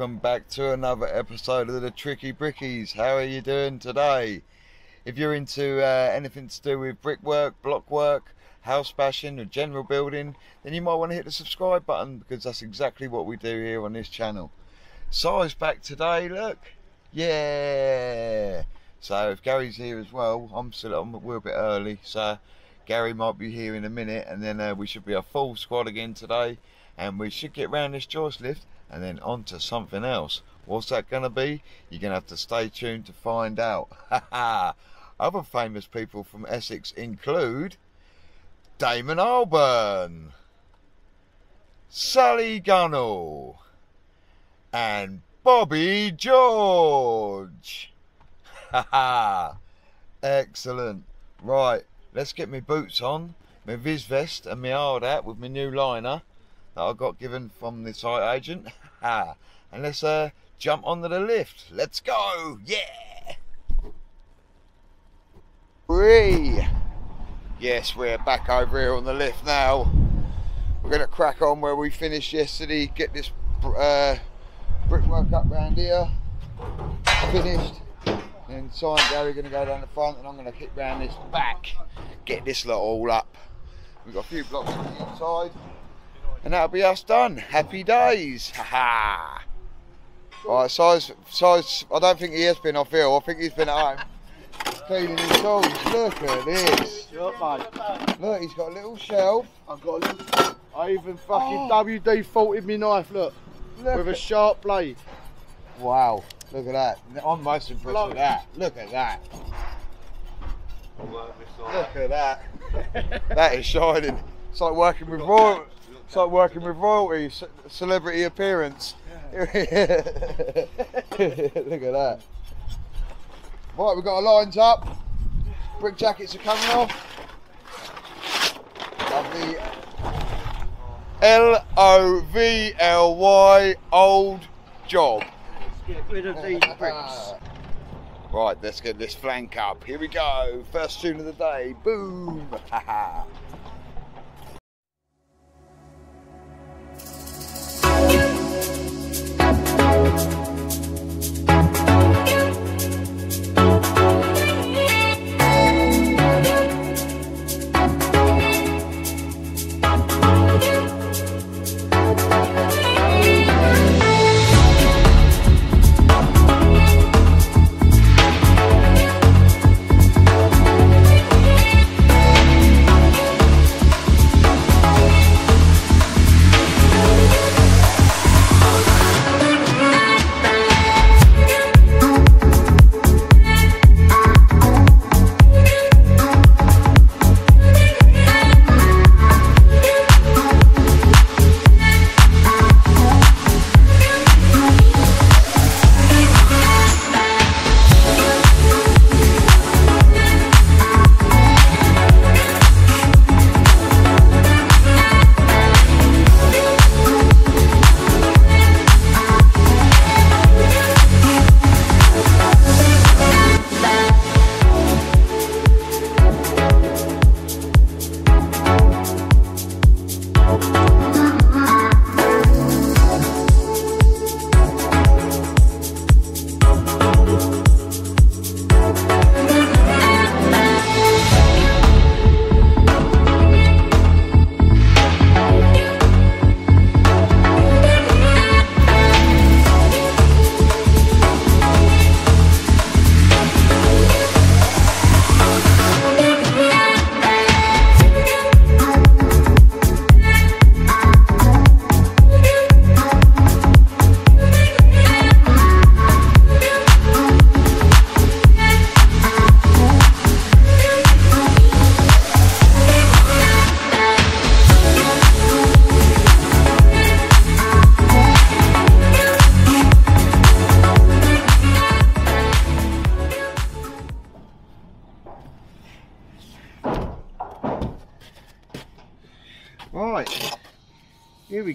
welcome back to another episode of the Tricky Brickys. How are you doing today? If you're into uh, anything to do with brickwork, blockwork, house bashing, or general building, then you might want to hit the subscribe button because that's exactly what we do here on this channel. Si's back today, look. Yeah. So if Gary's here as well, I'm still I'm, a bit early, so Gary might be here in a minute, and then uh, we should be a full squad again today, and we should get round this joist lift and then on to something else. What's that going to be? You're going to have to stay tuned to find out. Other famous people from Essex include Damon Albarn, Sally Gunnell, and Bobby George. Excellent. Right, let's get my boots on, my vis vest and my hard hat with my new liner that I got given from the site agent. and let's uh, jump onto the lift. Let's go. Yeah. Whee. Yes, we're back over here on the lift now. We're going to crack on where we finished yesterday. Get this uh, brickwork up round here. Finished. And Si and Gary are going to go down the front and I'm going to hit round this back. Get this lot all up. We've got a few blocks on the inside. And that'll be us done. Happy days. Ha ha. Right, size, size. I don't think he has been off ill. I think he's been at home cleaning his tools. Look at this. Look, mate. Look, he's got a little shelf. I've got a little. I even fucking Oh. WD faulted me knife. Look, Look with a sharp blade. Wow. Look at that. I'm most impressed Bloke. with that. Look at that. Look at that. that is shining. It's like working with royal. It's like working with royalty, celebrity appearance. Look at that. Right, we've got our lines up. Brick jackets are coming off. Lovely. L O V L Y old job. Get rid of these bricks. Right, let's get this flank up. Here we go. First tune of the day. Boom.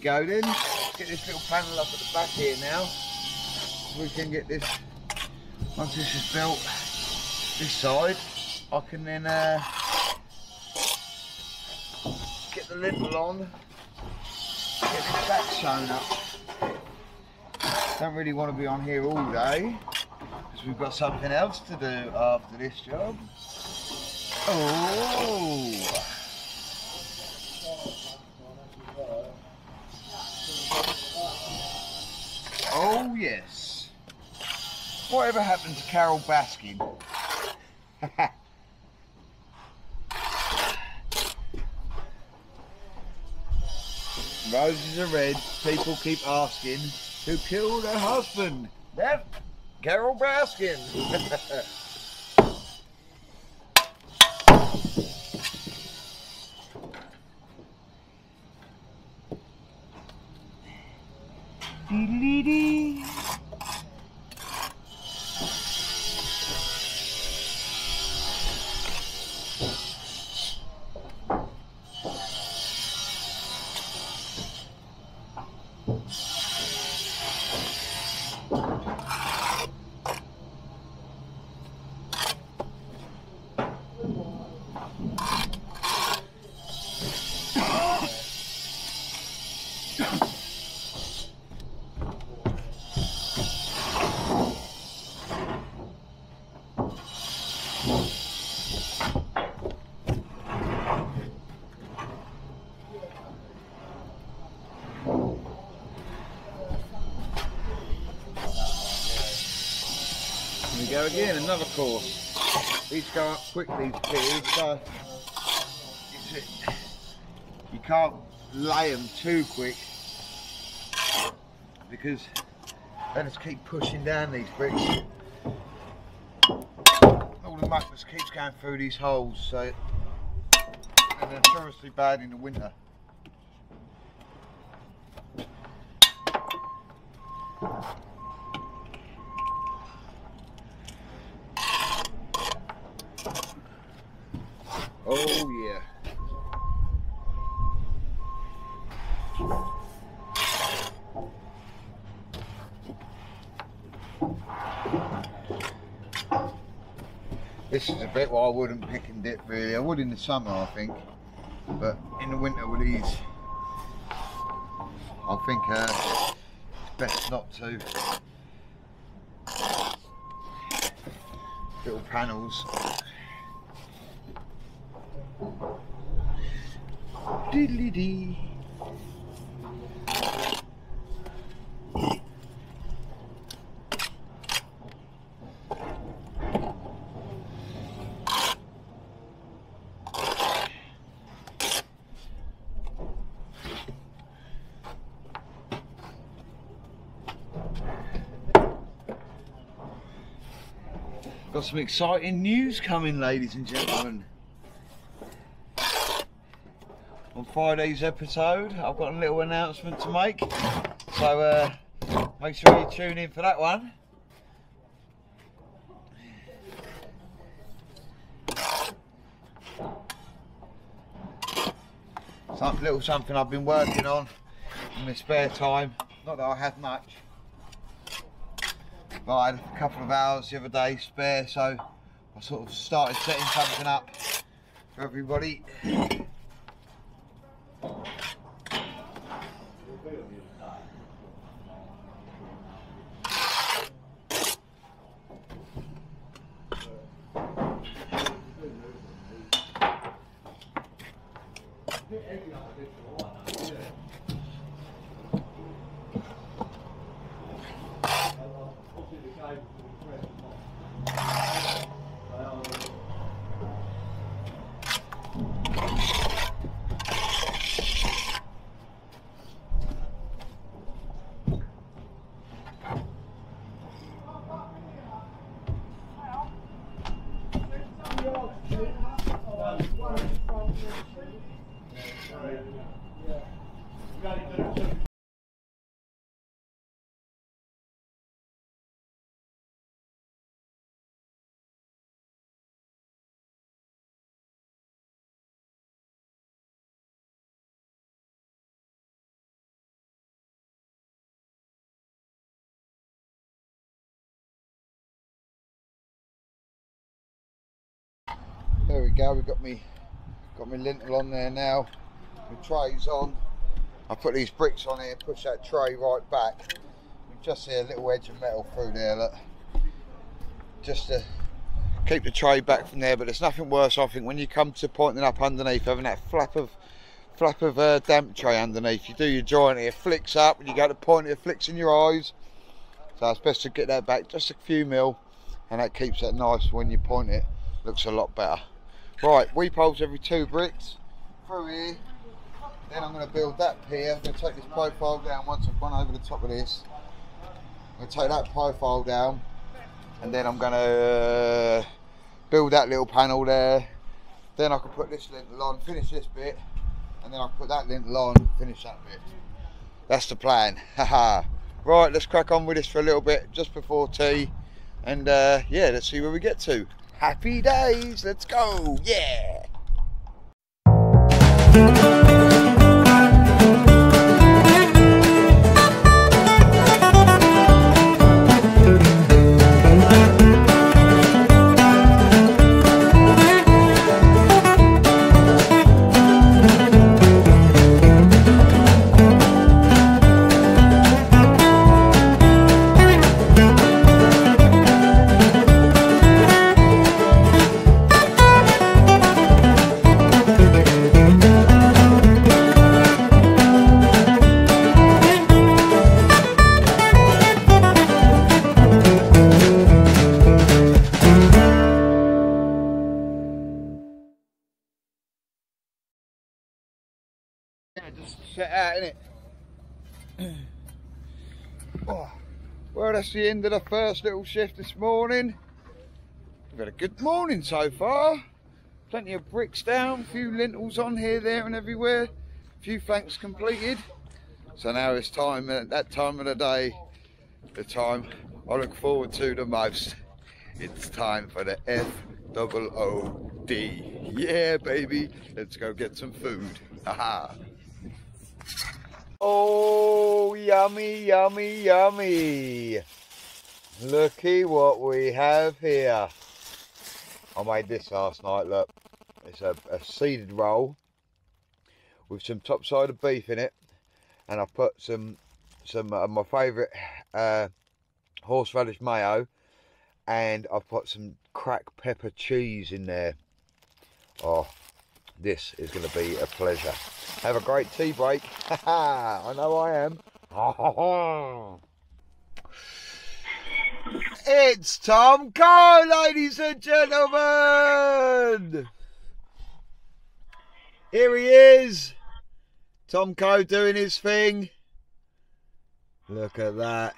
Go then. Get this little panel up at the back here now. We can get this, once this is built, this side, I can then uh, get the lintel on, get this back sewn up. Don't really want to be on here all day because we've got something else to do after this job. Oh. Oh yes. Whatever happened to Carole Baskin? Roses are red. People keep asking who killed her husband. That Carole Baskin. Dee-dee-dee. Here we again, another course. These go up quick, these periods, so you can't lay them too quick because they just keep pushing down these bricks. All the muck just keeps going through these holes, so and they're notoriously bad in the winter. Oh yeah. This is a bit where I wouldn't pick and dip really. I would in the summer I think, but in the winter with these, I think uh, it's best not to. Little panels. Diddly dee. Some exciting news coming, ladies and gentlemen. On Friday's episode, I've got a little announcement to make. So uh, make sure you tune in for that one. Some little something I've been working on in my spare time. Not that I have much. But I had a couple of hours the other day spare, so I sort of started setting something up for everybody. Go, we've got me got my lintel on there now. My tray's on. I put these bricks on here, push that tray right back. My just see a little edge of metal through there, look. Just to keep the tray back from there, but there's nothing worse, I think, when you come to pointing up underneath, having that flap of flap of uh, damp tray underneath. You do your joint, it flicks up, and you go to point, it flicks in your eyes. So it's best to get that back just a few mil, and that keeps that nice when you point it. Looks a lot better. Right, weep holes every two bricks through here. Then I'm going to build that pier. I'm going to take this profile down once I've gone over the top of this. I'm going to take that profile down and then I'm going to uh, build that little panel there. Then I can put this lintel on, finish this bit, and then I'll put that lintel on, finish that bit. That's the plan. Haha. right, let's crack on with this for a little bit just before tea. And uh, yeah, let's see where we get to. Happy days, let's go, yeah! That's the end of the first little shift this morning. We've had a good morning so far. Plenty of bricks down, a few lintels on here, there and everywhere. A few flanks completed. So now it's time, at that time of the day, the time I look forward to the most. It's time for the F double O D. Yeah, baby. Let's go get some food. Haha. Oh, yummy, yummy, yummy. Looky what we have here. I made this last night, look. It's a, a seeded roll with some top side of beef in it. And I put some some of my favourite uh, horseradish mayo. And I've put some cracked pepper cheese in there. Oh, this is going to be a pleasure. Have a great tea break. I know I am. it's Tom Cole, ladies and gentlemen. Here he is. Tom Coe doing his thing. Look at that.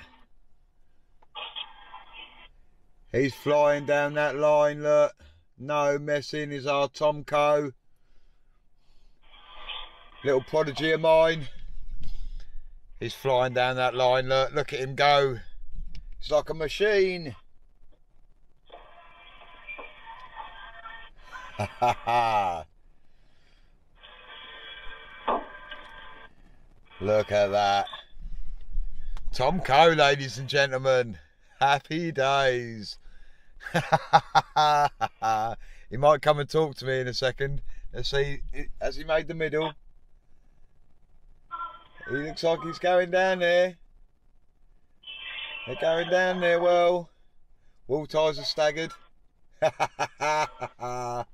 He's flying down that line, look. No messing is our Tom Coe. Little prodigy of mine. He's flying down that line, look, look at him go. He's like a machine. Look at that. Tom Coe, ladies and gentlemen. Happy days. he might come and talk to me in a second. Let's see, has he made the middle? He looks like he's going down there. They're going down there well. Wall ties are staggered.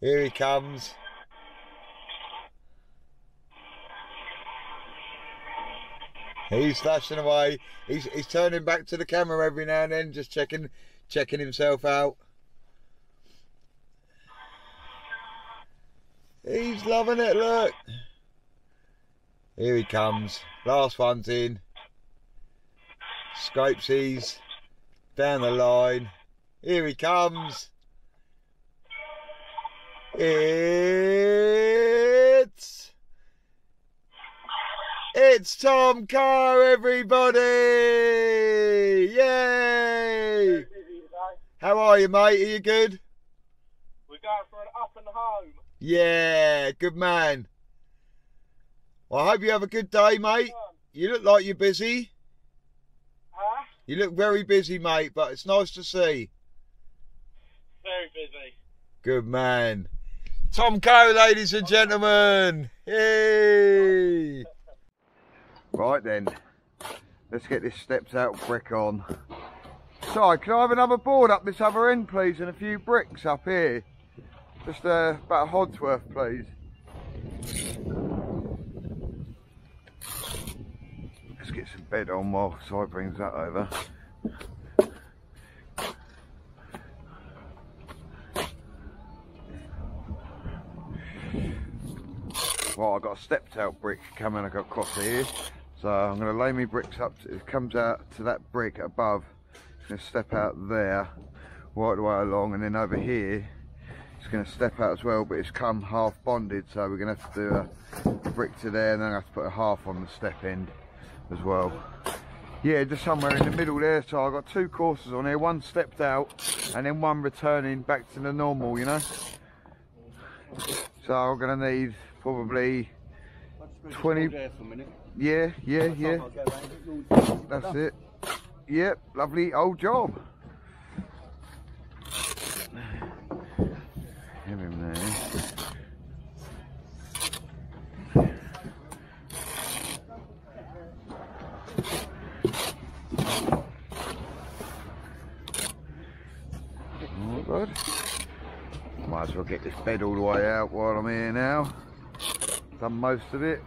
Here he comes. He's flashing away. He's he's turning back to the camera every now and then, just checking checking himself out. He's loving it, look. Here he comes. Last one's in. Scrapes these down the line. Here he comes. It's it's Tom Carr, everybody! Yay! How are you, mate? Are you good? We're going for an up and home. Yeah, good man. Well, I hope you have a good day, mate. You look like you're busy. Huh? You look very busy, mate, but it's nice to see. Very busy. Good man. Tom Coe, ladies and gentlemen. Hey. Right then, let's get this steps out brick on. Sorry, can I have another board up this other end, please, and a few bricks up here? Just uh, about Hodsworth, please. Let's get some bed on while Si brings that over. Well, I've got a stepped out brick coming I got across here. So I'm going to lay my bricks up, to, it comes out to that brick above. To step out there, right the way along, and then over here, it's going to step out as well, but it's come half bonded, so we're going to have to do a brick to there, and then I have to put a half on the step end as well. Yeah, just somewhere in the middle there, so I've got two courses on here, one stepped out, and then one returning back to the normal, you know? So I'm going to need probably 20 yeah yeah yeah. That's it. Yep lovely old job Have him there. All good. Might as well get this bed all the way out while I'm here now. Done most of it.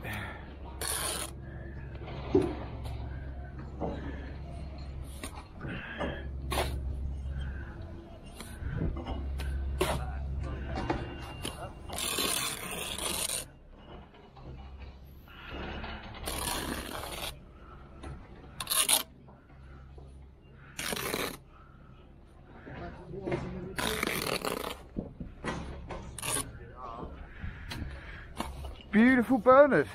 Beautiful Bernard.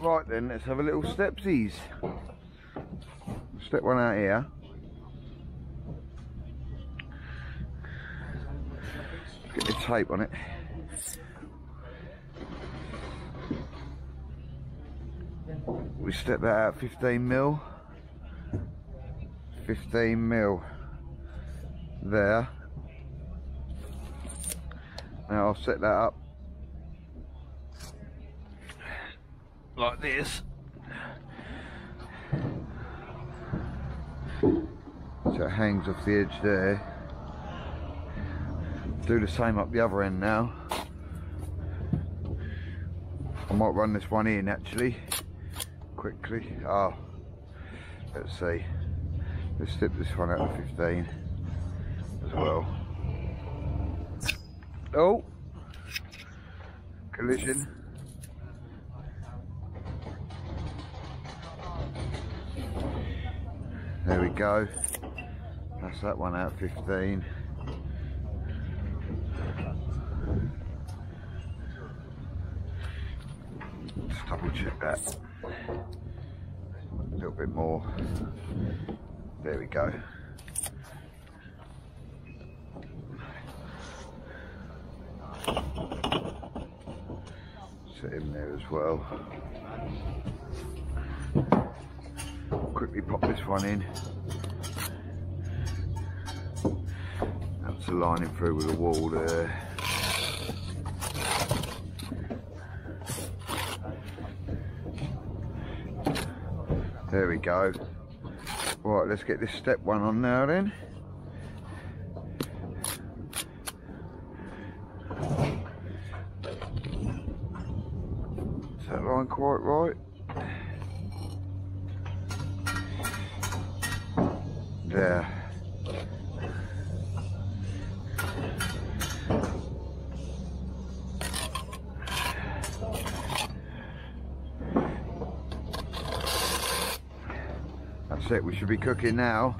Right then, let's have a little stepsies. Step one out here. Get the tape on it. We step that out 15 mil. 15 mil there. I'll set that up like this. So it hangs off the edge there. Do the same up the other end now. I might run this one in actually, quickly. Oh, let's see. Let's step this one out to 15 as well. Oh, collision. There we go. That's that one out 15. Just double check that. A little bit more. There we go. Sit in there as well. Quickly pop this one in. That's a lining through with the wall there. There we go. Right, let's get this step one on now then. Is that line quite right? There. That's it, we should be cooking now.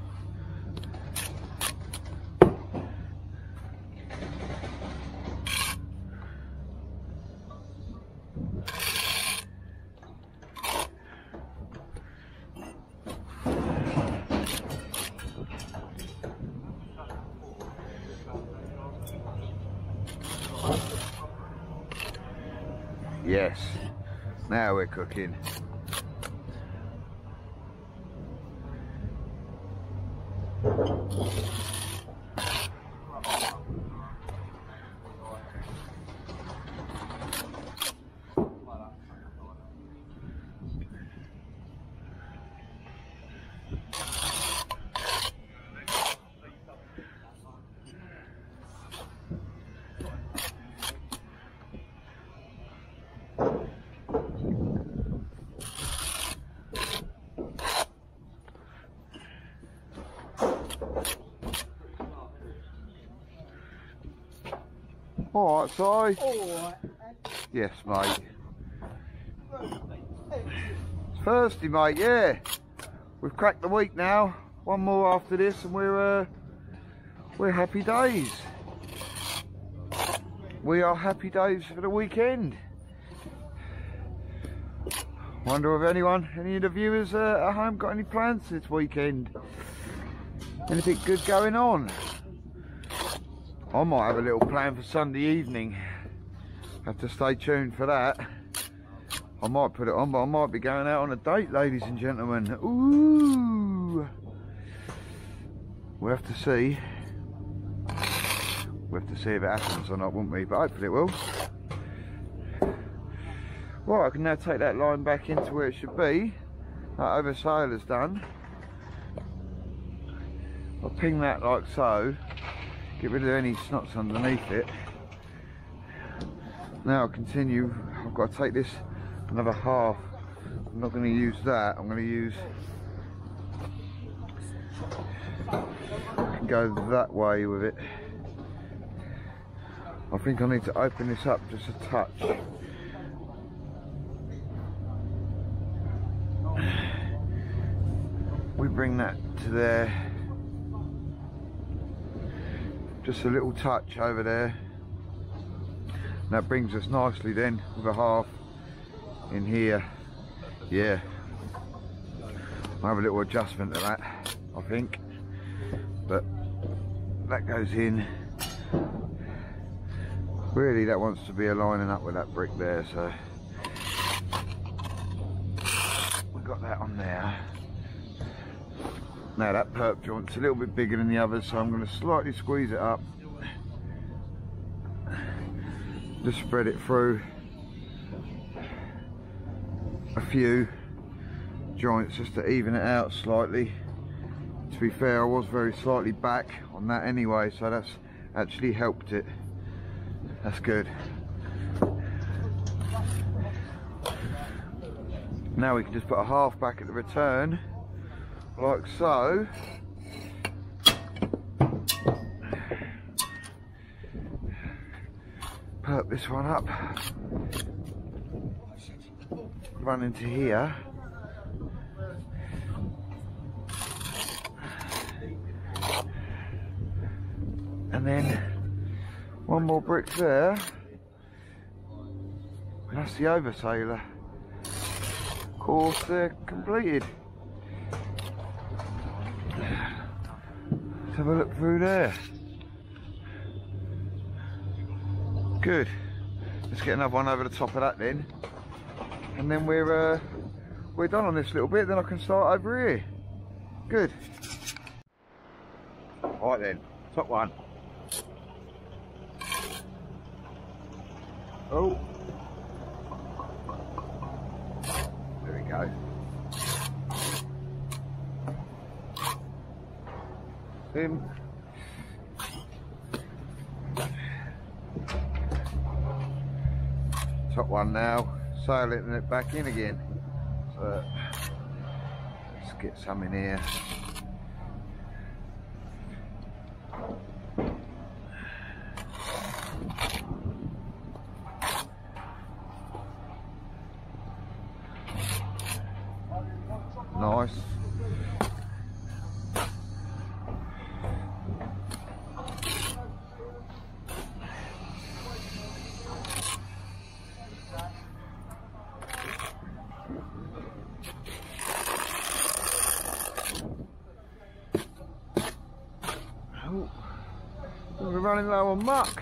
Yes, now cooking. Alright, Si. Alright. Yes, mate. It's Thursday, mate, yeah. We've cracked the week now. One more after this and we're uh, we're happy days. We are happy days for the weekend. Wonder if anyone, any of the viewers uh, at home got any plans this weekend? Anything good going on? I might have a little plan for Sunday evening. Have to stay tuned for that. I might put it on, but I might be going out on a date, ladies and gentlemen. Ooh. We'll have to see. We'll have to see if it happens or not, won't we? But hopefully it will. Right, I can now take that line back into where it should be. That oversail is done. I'll ping that like so. Get rid of any snots underneath it. Now I'll continue. I've got to take this another half. I'm not going to use that. I'm going to use. Go that way with it. I think I need to open this up just a touch. We bring that to there. Just a little touch over there. And that brings us nicely then with a half in here. Yeah. I'll have a little adjustment to that, I think. But that goes in. Really that wants to be aligning up with that brick there, so we got that on there. Now that perp joint's a little bit bigger than the others, so I'm going to slightly squeeze it up. Just spread it through a few joints just to even it out slightly. To be fair, I was very slightly back on that anyway, so that's actually helped it. That's good. Now we can just put a half back at the return, like so. Perk this one up. Run into here. And then one more brick there. And that's the oversailor. Course they're completed. Have a look through there. Good. Let's get another one over the top of that then. And then we're uh, we're done on this little bit, then I can start over here. Good. Alright then, top one. Oh. There we go. Top one now, sailing it back in again. So let's get some in here. Nice. Oh, we're running low on muck.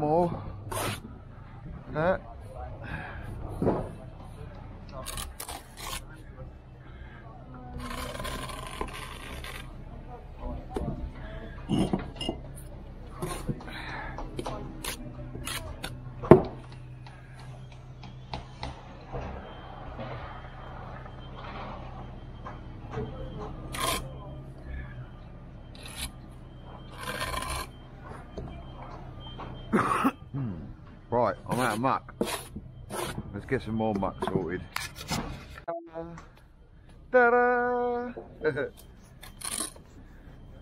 Yeah. I'll get one more. That. Right, I'm out of muck. Get some more muck sorted. Uh. Ta-da!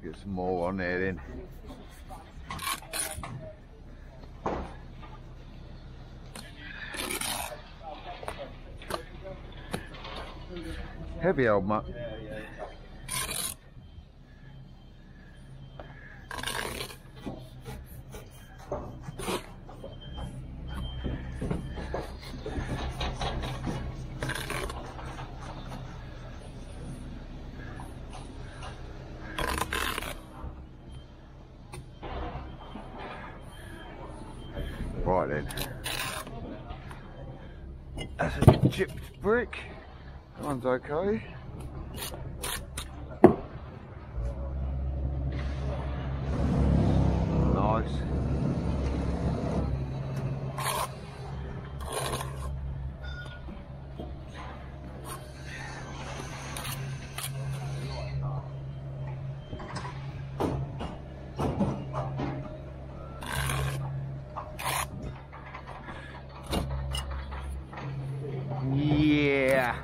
get some more on there then. Heavy old muck. Right then. That's a chipped brick. That one's okay. Nice. Yeah.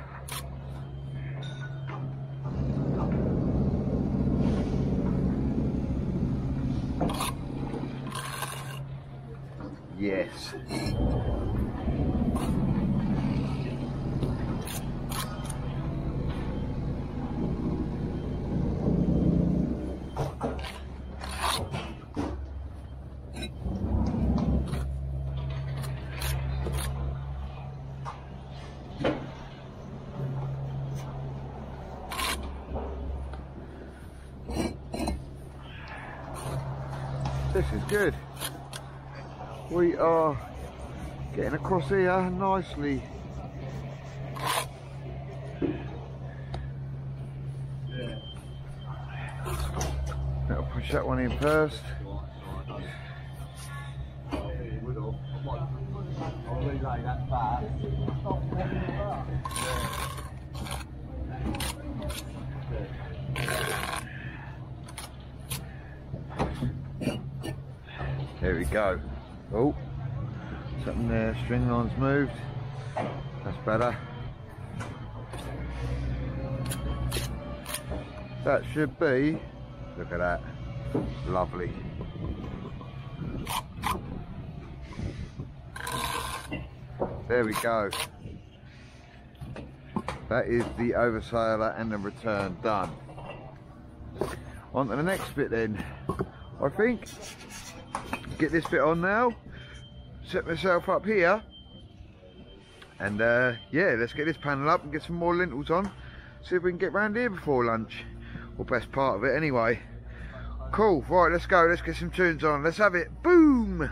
Yes. This is good. We are getting across here nicely. I'll push that one in first. There we go. Oh, something there, string line's moved. That's better. That should be, look at that, lovely. There we go. That is the oversailor and the return done. On to the next bit then, I think get this bit on now. Set myself up here. And uh, yeah let's get this panel up and get some more lintels on. See if we can get round here before lunch. Or best part of it anyway. Cool. Right let's go. Let's get some tunes on. Let's have it. Boom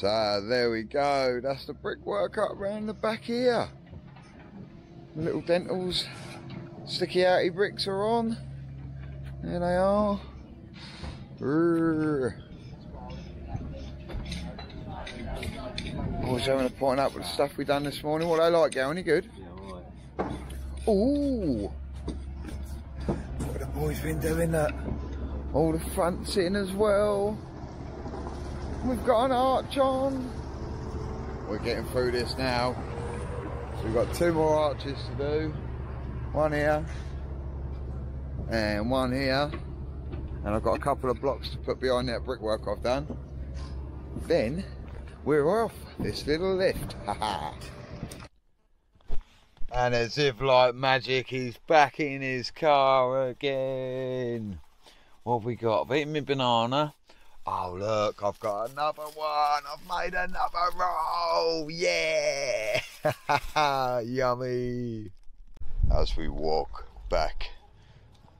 So there we go. That's the brickwork up round the back here. The little dentals, sticky outy bricks are on. There they are. Always having a point up with the stuff we done this morning. What I like, Gal, any good? Ooh. What the boys been doing that? All the fronts in as well. We've got an arch on. We're getting through this now. So we've got two more arches to do. One here. And one here. And I've got a couple of blocks to put behind that brickwork I've done. Then we're off this little lift. And as if like magic, he's back in his car again. What have we got? I've eaten my banana. Oh look, I've got another one. I've made another roll. Yeah. Yummy. As we walk back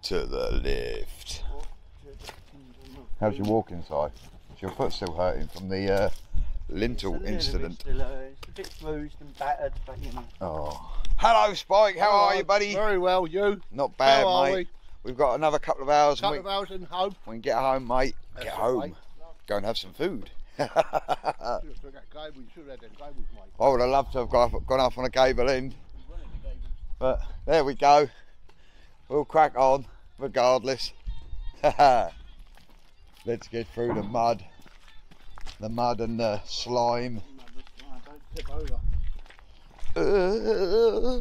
to the lift. How's your walk inside? Is your foot still hurting from the uh, lintel incident? Still, uh, it's a bit bruised and battered, but you know. Oh. Hello, Spike. How are you, buddy? Very well, you. Not bad, How are mate. We? We've got another couple of hours. Couple of hours and home. we, we can get home, mate. That's get home. mate. Go and have some food. Should have took that cable, you should have had them cables, mate. I would have loved to have gone off, gone off on a cable end. But there we go. We'll crack on regardless. Let's get through the mud. The mud and the slime. Don't tip over. Uh.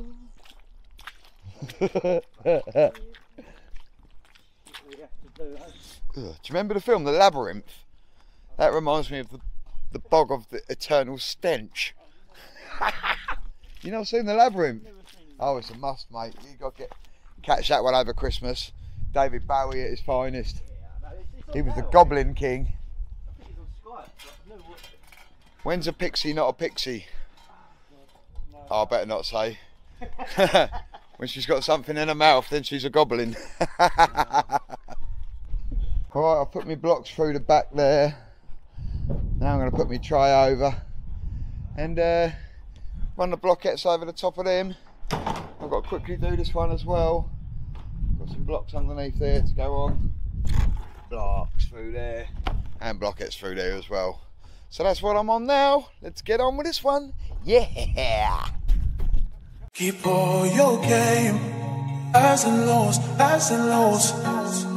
Do We have to do that. you remember the film The Labyrinth? That reminds me of the, the bog of the eternal stench. you not seen The Labyrinth? Oh, it's a must, mate. You got to get catch that one over Christmas. David Bowie at his finest. He was the Goblin King. When's a pixie not a pixie? Oh, I better not say. when she's got something in her mouth, then she's a goblin. Alright, I've put my blocks through the back there. Now I'm going to put my tray over and uh, run the blockets over the top of them. I've got to quickly do this one as well. Got some blocks underneath there to go on. Blocks through there and blockets through there as well. So that's what I'm on now. Let's get on with this one. Yeah! Keep all your game, and and.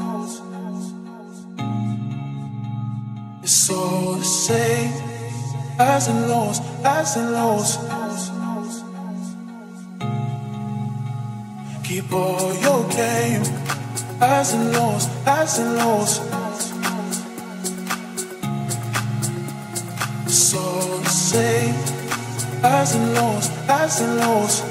It's all the same, highs and lows, highs and lows. Keep all your game, highs and lows, highs and lows. It's all the same, highs and lows, highs and lows.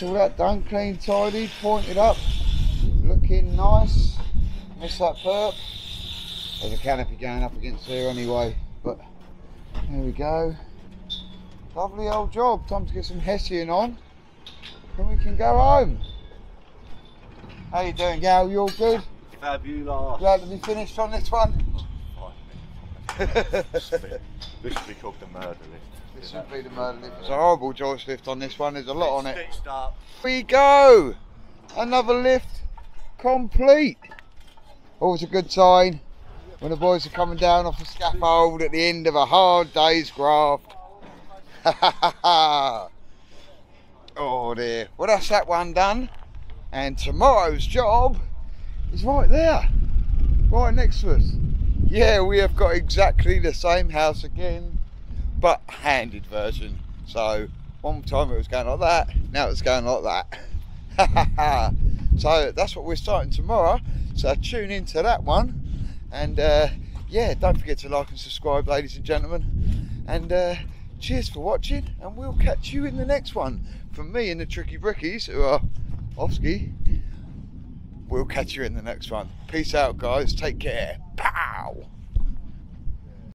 That's all that done, clean, tidy, pointed up, looking nice. Miss that perp. There's a canopy going up against here anyway, but there we go. Lovely old job. Time to get some Hessian on, and we can go home. How you doing, Gal? You all good? Fabulous. Glad to be finished on this one. this should be called the murder list. This would be the murder lift. It's a horrible joist lift on this one. There's a lot on it. We go. Another lift complete. Always a good sign when the boys are coming down off the scaffold at the end of a hard day's graft. oh dear. Well, that's that one done. And tomorrow's job is right there, right next to us. Yeah, we have got exactly the same house again, but handed version. So one time it was going like that, now it's going like that. so that's what we're starting tomorrow. So tune into that one. And uh, yeah, don't forget to like and subscribe, ladies and gentlemen. And uh, cheers for watching, and we'll catch you in the next one. From me and the Tricky Brickys, who are off ski, we'll catch you in the next one. Peace out, guys. Take care.